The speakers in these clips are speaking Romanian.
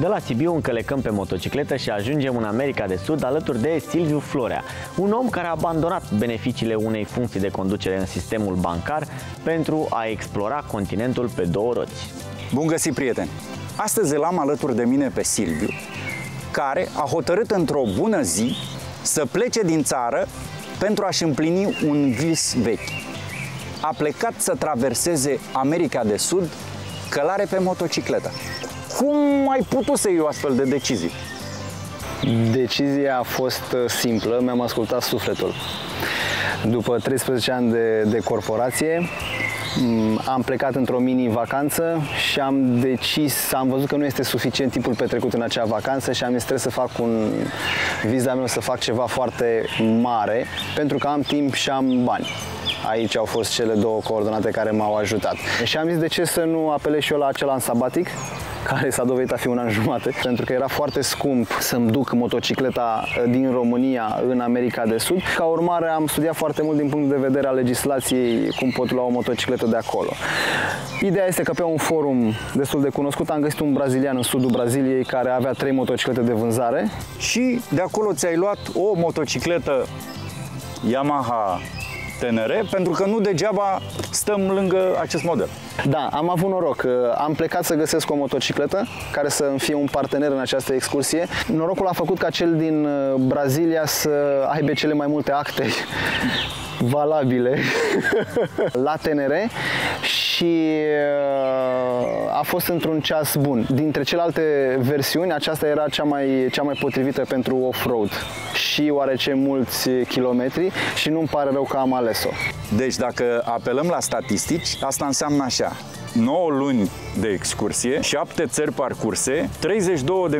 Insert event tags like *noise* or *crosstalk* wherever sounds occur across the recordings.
De la Sibiu încălecăm pe motocicletă și ajungem în America de Sud alături de Silviu Florea, un om care a abandonat beneficiile unei funcții de conducere în sistemul bancar pentru a explora continentul pe două roți. Bun găsit, prieteni! Astăzi îl am alături de mine pe Silviu, care a hotărât într-o bună zi să plece din țară pentru a-și împlini un vis vechi. A plecat să traverseze America de Sud călare pe motocicletă. Cum ai putut să iei o astfel de decizie? Decizia a fost uh, simplă, mi-am ascultat sufletul. După 13 ani de, de corporație, mm, am plecat într-o mini-vacanță și am decis, am văzut că nu este suficient timpul petrecut în acea vacanță și am zis trebuie să fac un viza meu să fac ceva foarte mare pentru că am timp și am bani. Aici au fost cele două coordonate care m-au ajutat. Și am zis de ce să nu apelez și eu la acela în sabatic, care s-a dovedit a fi un an jumate, pentru că era foarte scump să-mi duc motocicleta din România în America de Sud. Ca urmare am studiat foarte mult din punct de vedere al legislației cum pot lua o motocicletă de acolo. Ideea este că pe un forum destul de cunoscut am găsit un brazilian în sudul Braziliei care avea trei motociclete de vânzare. Și de acolo ți-ai luat o motocicletă Yamaha TNR, pentru că nu degeaba stăm lângă acest model. Da, am avut noroc. Am plecat să găsesc o motocicletă care să îmi fie un partener în această excursie. Norocul a făcut ca cel din uh, Brazilia să aibă cele mai multe acte *laughs* valabile *laughs* la TNR și uh, a fost într-un ceas bun. Dintre celelalte versiuni, aceasta era cea mai, cea mai potrivită pentru off-road și oarece mulți kilometri și nu-mi pare rău că am ales-o. Deci dacă apelăm la statistici, asta înseamnă așa. 9 luni de excursie, 7 țări parcurse,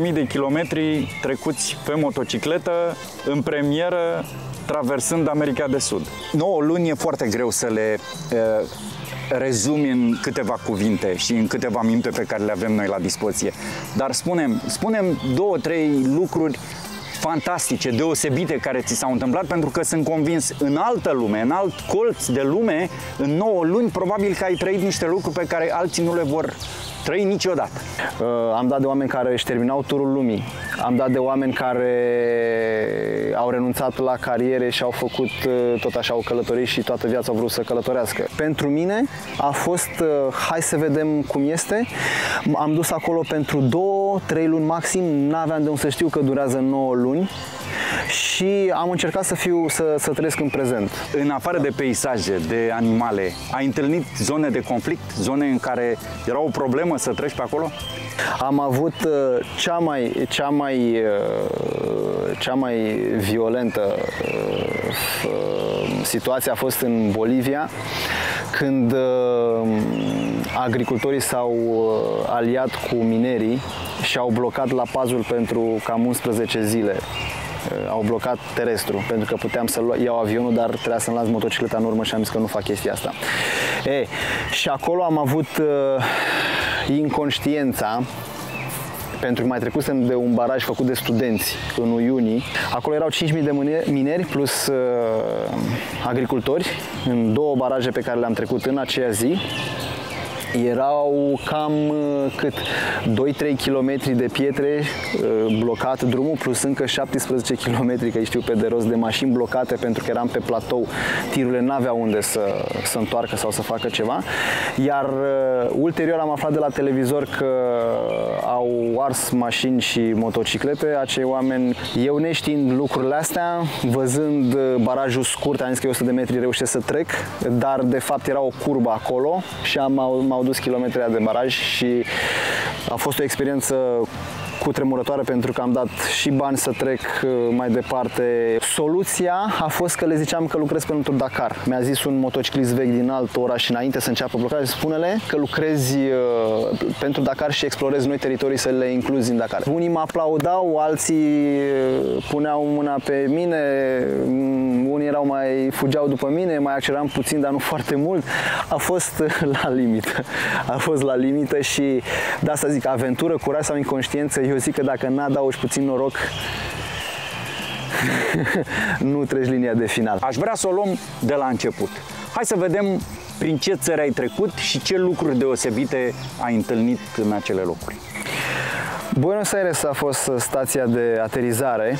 32.000 de kilometri trecuți pe motocicletă, în premieră traversând America de Sud. 9 luni e foarte greu să le uh, rezumi în câteva cuvinte și în câteva minute pe care le avem noi la dispoziție. Dar spunem, spunem două, trei lucruri fantastice, deosebite care ți s-au întâmplat pentru că sunt convins în altă lume, în alt colț de lume, în 9 luni, probabil că ai trăit niște lucruri pe care alții nu le vor trăi niciodată. Uh, am dat de oameni care își terminau turul lumii. Am dat de oameni care au renunțat la cariere și au făcut uh, tot așa o călătorie și toată viața au vrut să călătorească. Pentru mine a fost uh, hai să vedem cum este. Am dus acolo pentru două, trei luni maxim, n-aveam de unde să știu că durează 9 luni și am încercat să, fiu, să, să trăiesc în prezent. În afară de peisaje, de animale, ai întâlnit zone de conflict? Zone în care era o problemă să treci pe acolo? Am avut uh, cea mai, cea mai, uh, cea mai violentă uh, situație a fost în Bolivia, când agricultorii s-au aliat cu minerii și au blocat la pazul pentru cam 11 zile Uh, au blocat terestru, pentru că puteam să iau avionul, dar trebuia să-mi las motocicleta în urmă și am zis că nu fac chestia asta. E, și acolo am avut uh, inconștiența pentru că mai trecusem de un baraj făcut de studenți în iunie. Acolo erau 5.000 de mineri plus uh, agricultori în două baraje pe care le-am trecut în aceea zi erau cam uh, cât 2-3 km de pietre uh, blocat drumul, plus încă 17 km, că știu pe de rost, de mașini blocate pentru că eram pe platou. Tirurile n-aveau unde să, să întoarcă sau să facă ceva. Iar uh, ulterior am aflat de la televizor că au ars mașini și motociclete. Acei oameni, eu neștiind lucrurile astea, văzând barajul scurt, am zis că 100 de metri reușesc să trec, dar de fapt era o curbă acolo și am, m-au dus kilometri de baraj și a fost o experiență cu tremurătoare pentru că am dat și bani să trec uh, mai departe. Soluția a fost că le ziceam că lucrez pentru Dakar. Mi-a zis un motociclist vechi din alt oraș înainte să înceapă blocarea, spune-le că lucrezi uh, pentru Dakar și explorezi noi teritorii să le incluzi în Dakar. Unii mă aplaudau, alții uh, puneau mâna pe mine, mm, unii erau mai fugeau după mine, mai acceleram puțin, dar nu foarte mult. A fost *laughs* la limită. A fost la limită și de asta zic, aventură, curaj sau inconștiență, eu zic că dacă n-adaugi puțin noroc, *laughs* nu treci linia de final. Aș vrea să o luăm de la început. Hai să vedem prin ce țări ai trecut și ce lucruri deosebite ai întâlnit în acele locuri. Buenos Aires a fost stația de aterizare